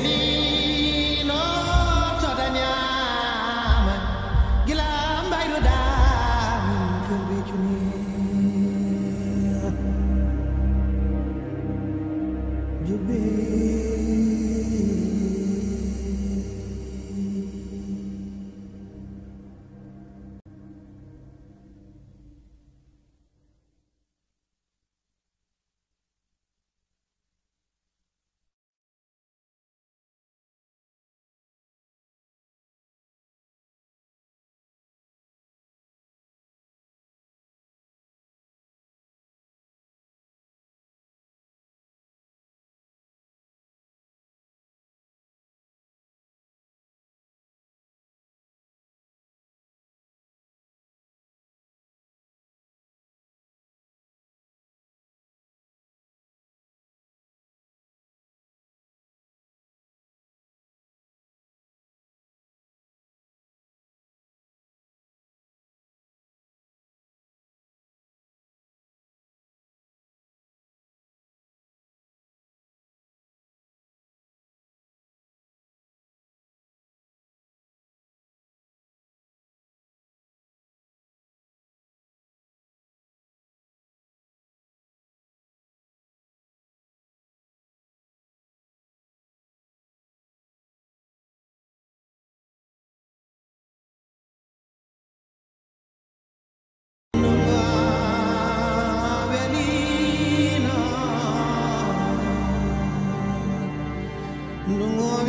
believe.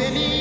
seni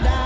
だ